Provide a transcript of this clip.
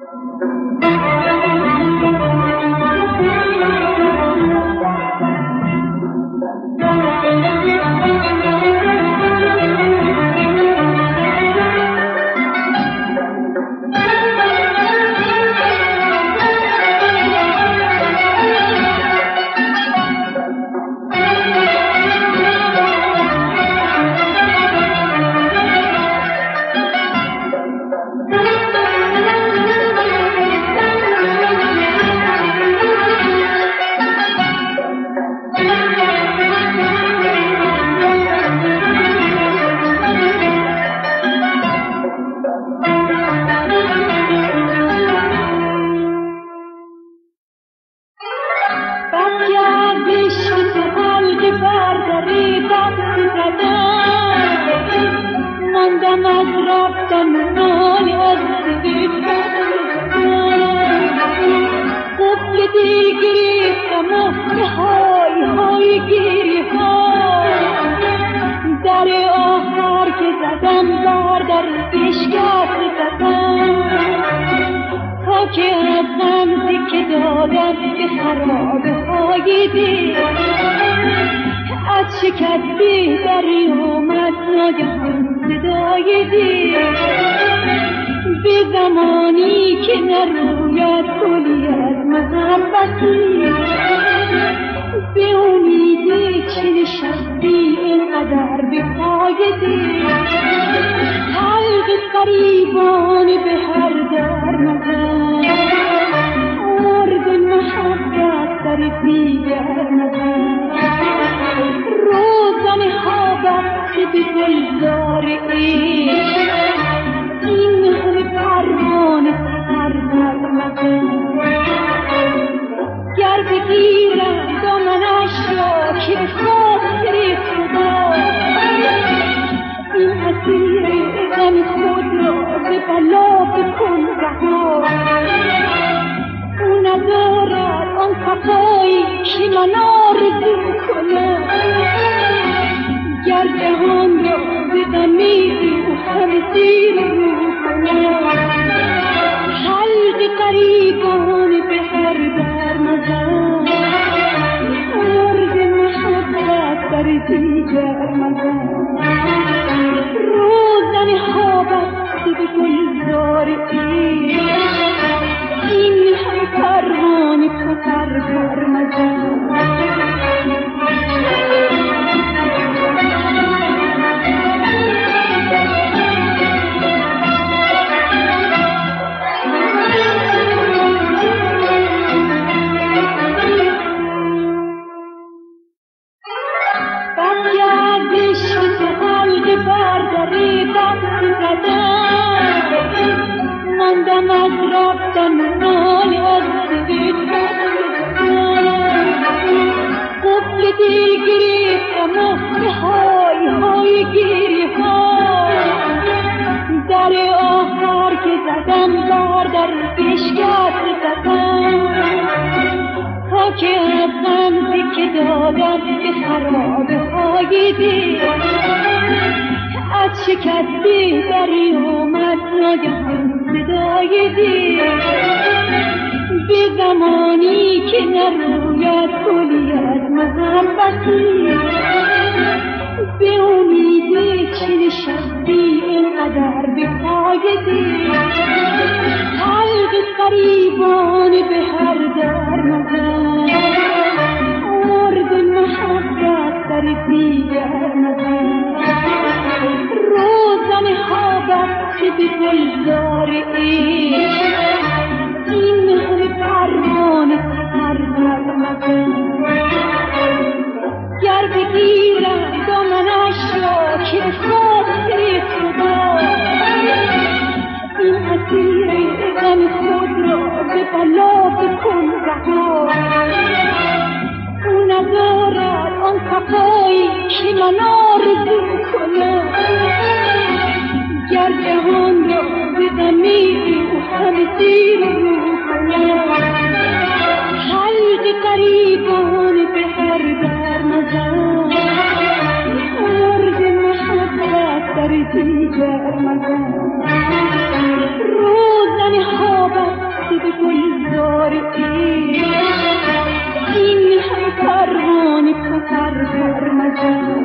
Thank you. هار غریبان کدا مانده ما درافتانان و دست در خانه کوه کی گیره مصف حوای حوای گیره در پیش گات کسان تو چه تمی کی دادم به خراب سایه دی از شکستی بری آمد ناگهان صدای دیر. به زمانی که نروید گلی از محبتی. به امیدی شدی نشستی اینقدر به پای حلق به هر در مزن آرد محبت در دیگر به دلداری این مثل پروانه سر در گر بگیرم دامنش را که خاطر خدا این اسیر غم خود را به بلا بکن رها او ندارد آن خطایی که من آرزو Ti you mata, ماندم از رفتن حال از قفل و های های در آخر که زدم بار در بشکست زدم تا که از غمزی که دادم به خرابه های دیدم از شکستی بری آمد ناگهان صدای دیر. به زمانی که نروید گلی از محبتی به امید چه نشستی اینقدر به پای دیر. حلق فریبان که به گلزار این مهر پروانه پرور مزن گر بگیرم دامنش را که به خدا این اسیر غم خود را به بلا بکن رها او ندارد آن صفایی که من آرزو کنم حمیدی و همدی حلق قریبان به هر در مزن مرد محبت در دیگر مزن روزن ها بسته به گلزار این هم پروانه تو پر پر مزن